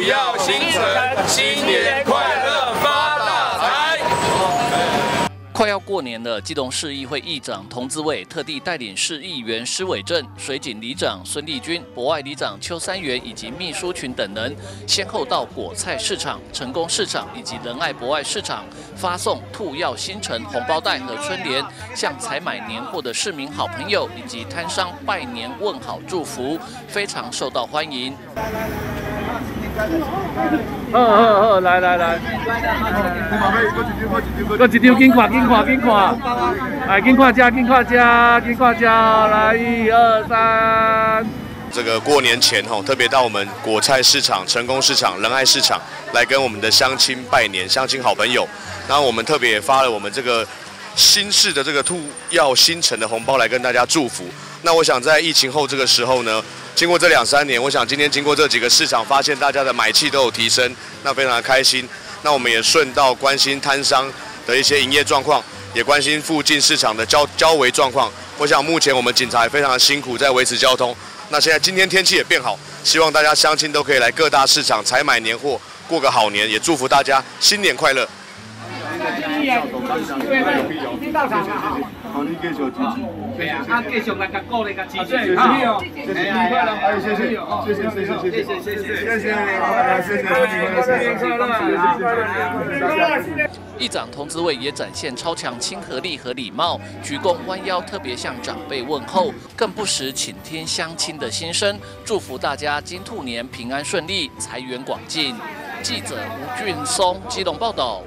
兔耀星辰，新年快乐，发大财！快要过年了，基隆市议会议长童志伟特地带领市议员施伟正、水警里长孙立军、博爱里长邱三元以及秘书群等人，先后到果菜市场、成功市场以及仁爱博爱市场发送兔耀星辰红包袋和春联，向采买年货的市民好朋友以及摊商拜年问好祝福，非常受到欢迎。好好好，来来来，搁一张，紧看紧看紧看，来紧看加紧看加紧看加，来一二三。这个过年前吼，特别到我们果菜市场、成功市场、仁爱市场来跟我们的乡亲拜年，乡亲好朋友。然后我们特别发了我们这个新式的这个兔耀新城的红包来跟大家祝福。那我想在疫情后这个时候呢，经过这两三年，我想今天经过这几个市场，发现大家的买气都有提升，那非常的开心。那我们也顺道关心摊商的一些营业状况，也关心附近市场的交交维状况。我想目前我们警察也非常的辛苦，在维持交通。那现在今天天气也变好，希望大家乡亲都可以来各大市场采买年货，过个好年，也祝福大家新年快乐。一掌童子位也展现超强亲和力和礼貌，鞠躬弯腰，特别向长辈问候，更不时倾听乡亲的心声，祝福大家金兔年平安顺利，财源广进。记者吴俊松，基隆报道。